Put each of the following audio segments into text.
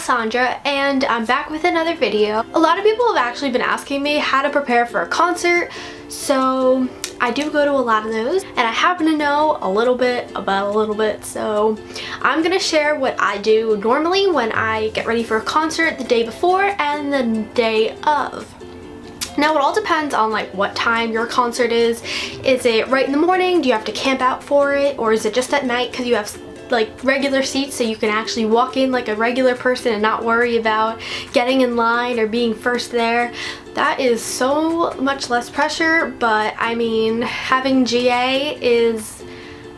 Alessandra and I'm back with another video. A lot of people have actually been asking me how to prepare for a concert so I do go to a lot of those and I happen to know a little bit about a little bit so I'm gonna share what I do normally when I get ready for a concert the day before and the day of. Now it all depends on like what time your concert is. Is it right in the morning? Do you have to camp out for it? Or is it just at night because you have like regular seats so you can actually walk in like a regular person and not worry about getting in line or being first there. That is so much less pressure, but I mean, having GA is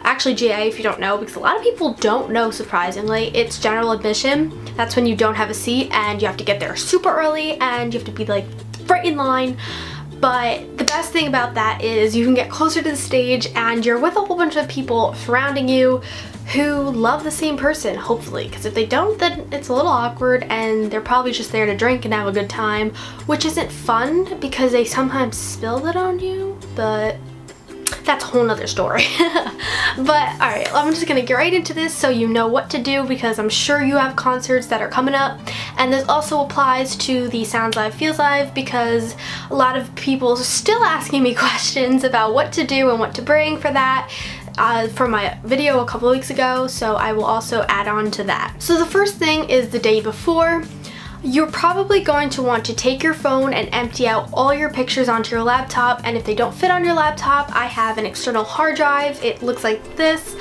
actually GA if you don't know because a lot of people don't know surprisingly it's general admission that's when you don't have a seat and you have to get there super early and you have to be like right in line but the best thing about that is you can get closer to the stage and you're with a whole bunch of people surrounding you who love the same person, hopefully. Because if they don't, then it's a little awkward and they're probably just there to drink and have a good time, which isn't fun because they sometimes spill it on you, but that's a whole nother story. but alright, I'm just gonna get right into this so you know what to do because I'm sure you have concerts that are coming up and this also applies to the Sounds Live Feels Live because a lot of people are still asking me questions about what to do and what to bring for that uh, from my video a couple weeks ago, so I will also add on to that. So the first thing is the day before. You're probably going to want to take your phone and empty out all your pictures onto your laptop and if they don't fit on your laptop, I have an external hard drive. It looks like this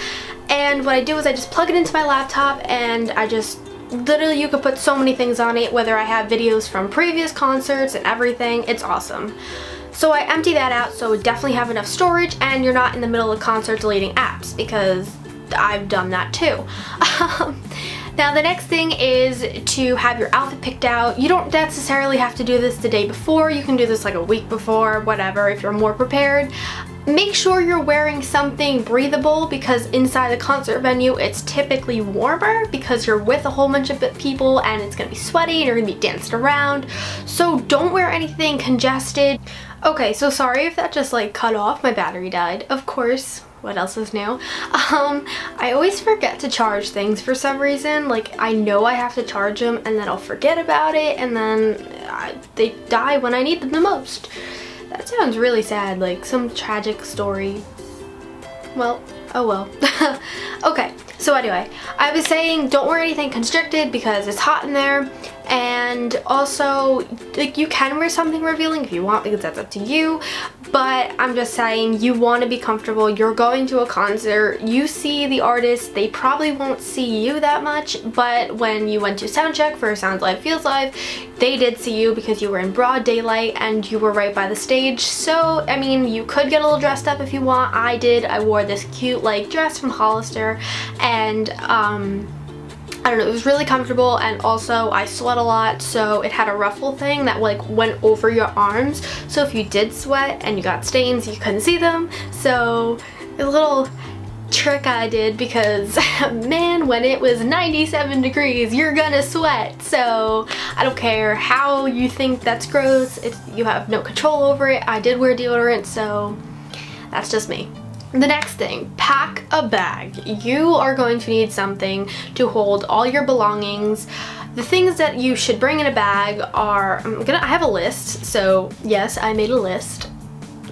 and what I do is I just plug it into my laptop and I just literally you could put so many things on it whether I have videos from previous concerts and everything. It's awesome. So I empty that out so definitely have enough storage and you're not in the middle of concert deleting apps because I've done that too. Um, Now the next thing is to have your outfit picked out. You don't necessarily have to do this the day before. You can do this like a week before, whatever, if you're more prepared. Make sure you're wearing something breathable because inside the concert venue it's typically warmer because you're with a whole bunch of people and it's gonna be sweaty and you're gonna be dancing around. So don't wear anything congested. Okay, so sorry if that just like cut off. My battery died. Of course, what else is new? Um, I always forget to charge things for some reason. Like, I know I have to charge them and then I'll forget about it and then I, they die when I need them the most. That sounds really sad, like some tragic story. Well, oh well. okay, so anyway, I was saying don't wear anything constricted because it's hot in there and also like you can wear something revealing if you want because that's up to you. But I'm just saying you want to be comfortable. You're going to a concert. You see the artist. They probably won't see you that much. But when you went to soundcheck for Sounds Live Feels Live they did see you because you were in broad daylight and you were right by the stage. So I mean you could get a little dressed up if you want. I did. I wore this cute like dress from Hollister. And um I don't know, it was really comfortable and also I sweat a lot so it had a ruffle thing that like went over your arms. So if you did sweat and you got stains you couldn't see them. So a little trick I did because man when it was 97 degrees you're gonna sweat. So I don't care how you think that's gross if you have no control over it. I did wear deodorant so that's just me. The next thing, pack a bag. You are going to need something to hold all your belongings. The things that you should bring in a bag are, I'm gonna, I have a list, so yes, I made a list.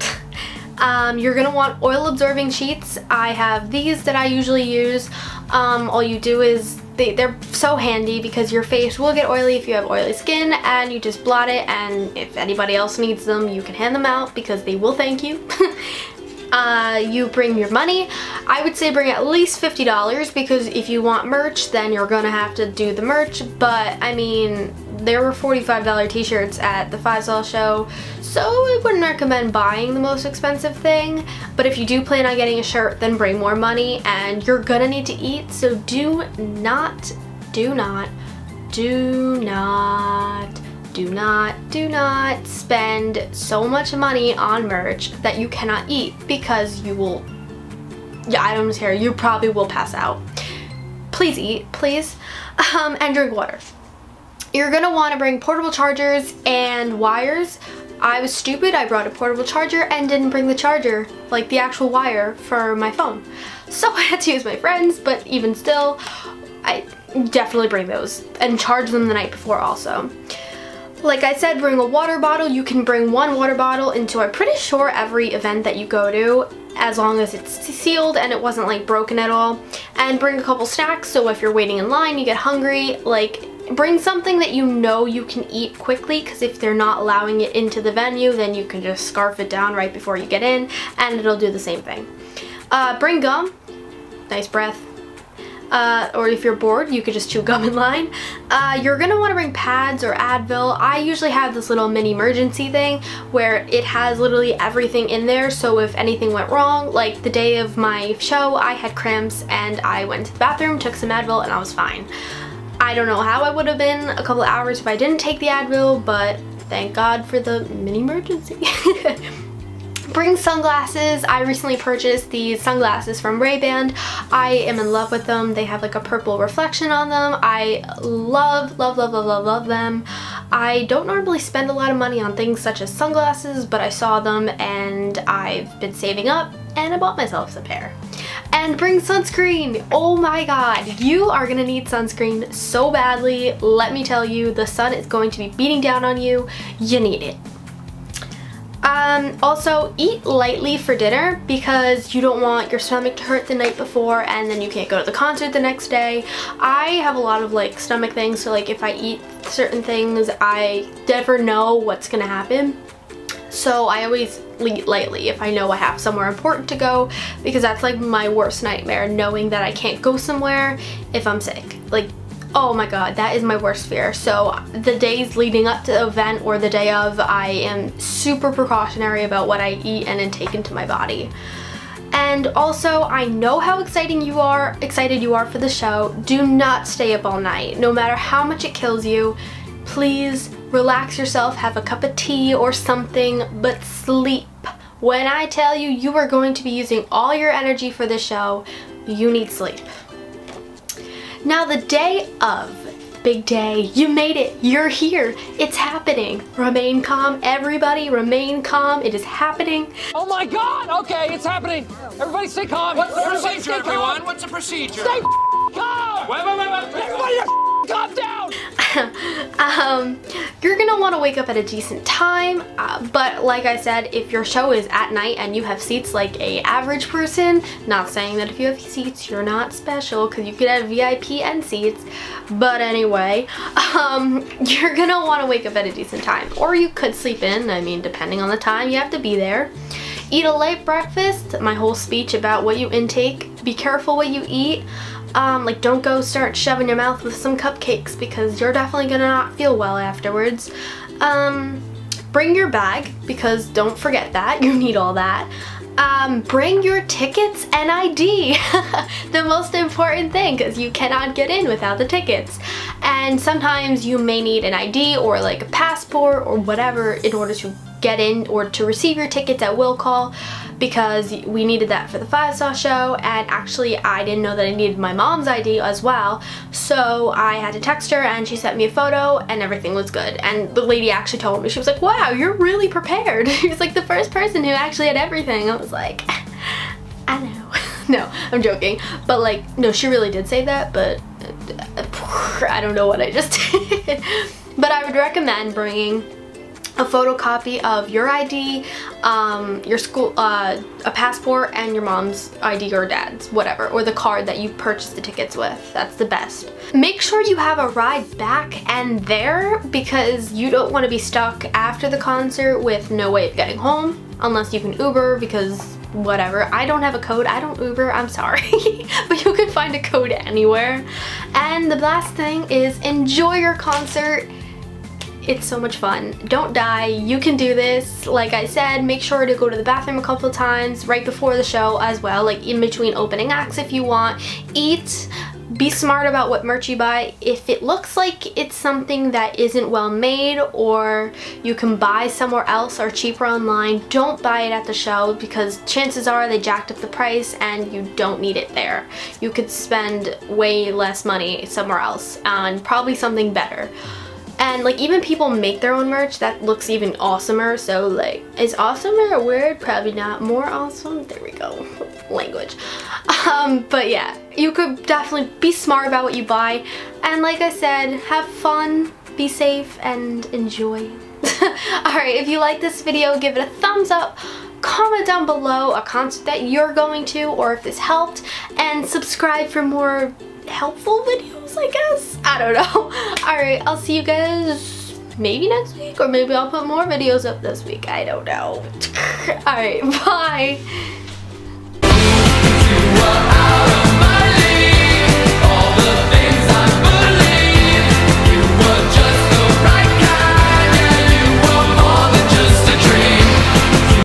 um, you're gonna want oil absorbing sheets. I have these that I usually use. Um, all you do is they, they're so handy because your face will get oily if you have oily skin and you just blot it and if anybody else needs them you can hand them out because they will thank you. uh, you bring your money. I would say bring at least $50 because if you want merch, then you're gonna have to do the merch. But I mean, there were $45 t-shirts at the Soul show, so I wouldn't recommend buying the most expensive thing. But if you do plan on getting a shirt, then bring more money and you're gonna need to eat. So do not, do not, do not do not, do not spend so much money on merch that you cannot eat because you will, yeah, I don't care, you probably will pass out. Please eat, please, um, and drink water. You're gonna wanna bring portable chargers and wires. I was stupid, I brought a portable charger and didn't bring the charger, like the actual wire for my phone. So I had to use my friends, but even still, I, definitely bring those and charge them the night before also. Like I said, bring a water bottle. You can bring one water bottle into, I'm pretty sure, every event that you go to as long as it's sealed and it wasn't like broken at all. And bring a couple snacks so if you're waiting in line, you get hungry, like bring something that you know you can eat quickly because if they're not allowing it into the venue, then you can just scarf it down right before you get in and it'll do the same thing. Uh, bring gum, nice breath, uh, or if you're bored, you could just chew gum in line. Uh, you're gonna wanna bring pads or Advil. I usually have this little mini emergency thing where it has literally everything in there, so if anything went wrong, like the day of my show, I had cramps and I went to the bathroom, took some Advil, and I was fine. I don't know how I would have been a couple hours if I didn't take the Advil, but thank God for the mini emergency. Bring sunglasses. I recently purchased these sunglasses from Ray-Ban. I am in love with them. They have like a purple reflection on them. I love, love, love, love, love, love them. I don't normally spend a lot of money on things such as sunglasses, but I saw them and I've been saving up and I bought myself a pair. And bring sunscreen. Oh my god, you are gonna need sunscreen so badly. Let me tell you, the sun is going to be beating down on you. You need it. Um, also, eat lightly for dinner because you don't want your stomach to hurt the night before and then you can't go to the concert the next day. I have a lot of like stomach things, so like if I eat certain things, I never know what's gonna happen. So I always eat lightly if I know I have somewhere important to go because that's like my worst nightmare, knowing that I can't go somewhere if I'm sick. Like Oh my god, that is my worst fear. So the days leading up to the event or the day of, I am super precautionary about what I eat and intake into my body. And also, I know how exciting you are, excited you are for the show. Do not stay up all night, no matter how much it kills you. Please relax yourself, have a cup of tea or something, but sleep. When I tell you you are going to be using all your energy for the show, you need sleep. Now the day of, big day, you made it, you're here, it's happening. Remain calm, everybody, remain calm, it is happening. Oh my God, okay, it's happening. Everybody stay calm. What's the Everybody procedure, stay calm. everyone? What's the procedure? Stay calm. Wait, wait, wait, wait. Everybody calm down. um, you're gonna want to wake up at a decent time uh, but like I said if your show is at night and you have seats like a average person not saying that if you have seats you're not special because you could have VIP and seats but anyway um, you're gonna want to wake up at a decent time or you could sleep in I mean depending on the time you have to be there. Eat a light breakfast my whole speech about what you intake be careful what you eat um, like don't go start shoving your mouth with some cupcakes because you're definitely gonna not feel well afterwards. Um, bring your bag because don't forget that, you need all that. Um, bring your tickets and ID. the most important thing because you cannot get in without the tickets. And sometimes you may need an ID or like a passport or whatever in order to get in or to receive your tickets at will call because we needed that for the Five Star Show. And actually I didn't know that I needed my mom's ID as well. So I had to text her and she sent me a photo and everything was good. And the lady actually told me she was like wow you're really prepared. She was like the first person who actually had everything. I was like I know. No I'm joking. But like no she really did say that but I don't know what I just did. But I would recommend bringing a photocopy of your ID, um, your school, uh, a passport, and your mom's ID or dad's, whatever, or the card that you purchased the tickets with. That's the best. Make sure you have a ride back and there because you don't want to be stuck after the concert with no way of getting home unless you can Uber because whatever. I don't have a code. I don't Uber. I'm sorry. but you can find a code anywhere. And the last thing is enjoy your concert it's so much fun. Don't die. You can do this. Like I said, make sure to go to the bathroom a couple times right before the show as well, like in between opening acts if you want. Eat. Be smart about what merch you buy. If it looks like it's something that isn't well made or you can buy somewhere else or cheaper online, don't buy it at the show because chances are they jacked up the price and you don't need it there. You could spend way less money somewhere else on probably something better. And like even people make their own merch that looks even awesomer. So like, is awesomer a word? Probably not. More awesome? There we go. Language. Um, but yeah, you could definitely be smart about what you buy. And like I said, have fun, be safe, and enjoy. Alright, if you like this video, give it a thumbs up comment down below a concert that you're going to or if this helped and subscribe for more helpful videos I guess? I don't know. Alright I'll see you guys maybe next week or maybe I'll put more videos up this week. I don't know. Alright bye